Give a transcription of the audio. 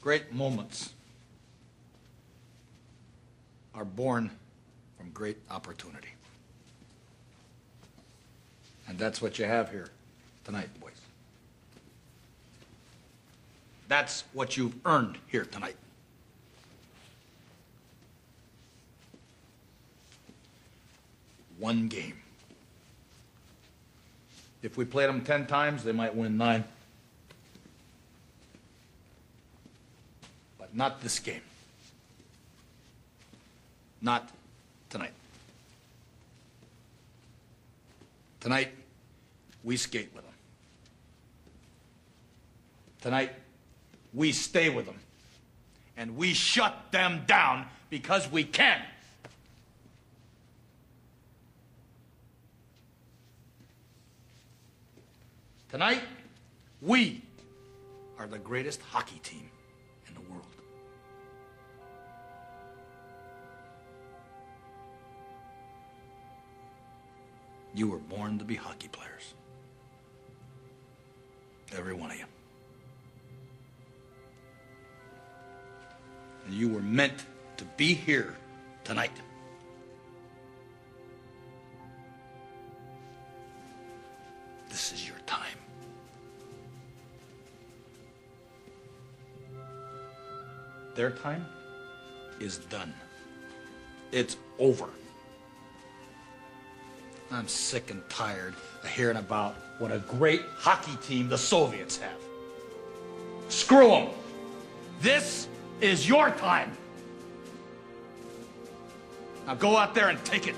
Great moments are born from great opportunity. And that's what you have here tonight, boys. That's what you've earned here tonight. One game. If we played them 10 times, they might win nine. Not this game. Not tonight. Tonight, we skate with them. Tonight, we stay with them. And we shut them down because we can. Tonight, we are the greatest hockey team You were born to be hockey players. Every one of you. And you were meant to be here tonight. This is your time. Their time is done. It's over. I'm sick and tired of hearing about what a great hockey team the Soviets have. Screw them. This is your time. Now go out there and take it.